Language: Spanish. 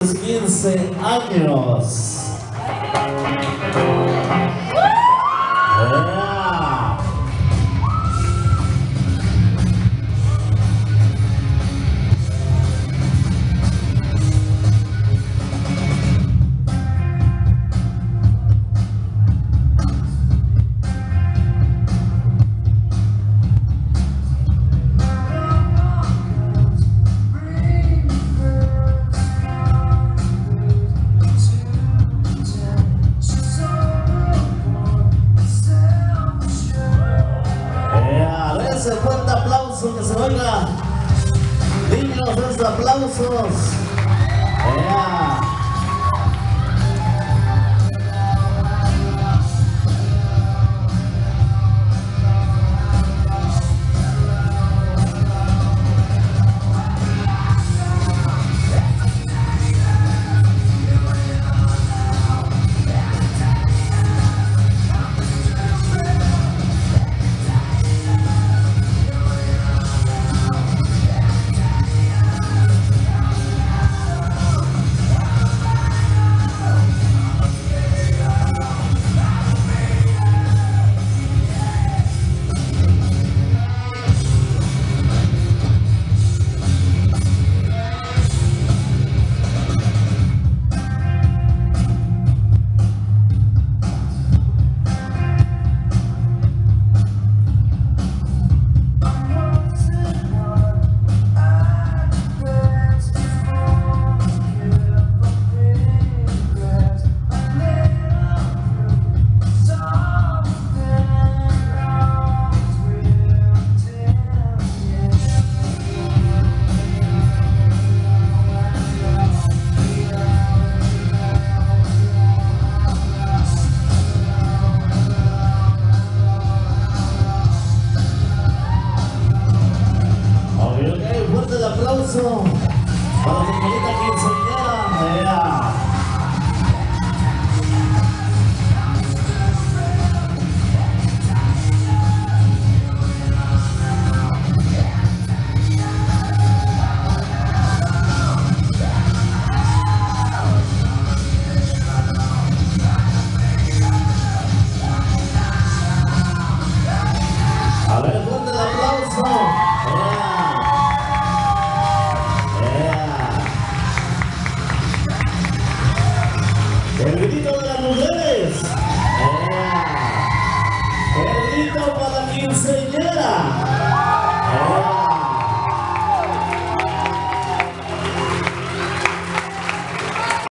15 años. Ese fuerte aplauso que se oiga. Dignos esos aplausos. ¡Ea! Aplauso para la señorita quinceañera. El grito de las mujeres. Eh, El grito para quien se